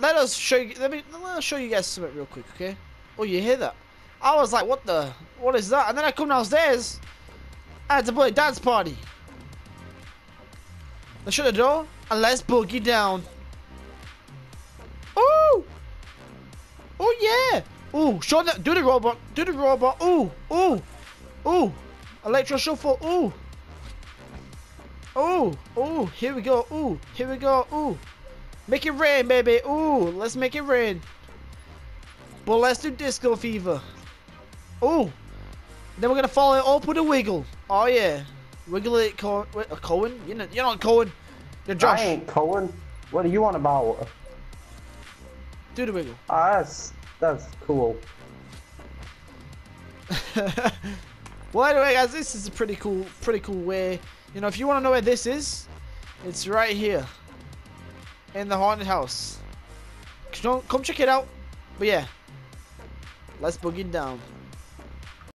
let us show you. Let me let us show you guys something real quick, okay? Oh, you hear that? I was like, what the? What is that? And then I come downstairs. I had to play dance party. Let's shut the door and let's boogie down. Ooh! Oh yeah! Ooh, show that. Do the robot. Do the robot. Ooh, ooh, ooh. Electro shuffle. Ooh. Ooh, ooh. Here we go. Ooh, here we go. Ooh. Make it rain, baby. Ooh, let's make it rain. But let's do disco fever. Ooh. Then we're gonna follow it up with a wiggle. Oh yeah. Wiggle it, Co uh, Cohen? You're not, you're not Cohen. You're Josh. I ain't Cohen. What are you on about? Do the wiggle. Ah, that's that's cool. well, anyway, guys, this is a pretty cool, pretty cool way. You know, if you want to know where this is, it's right here in the haunted house. Come check it out. But yeah, let's boogie down.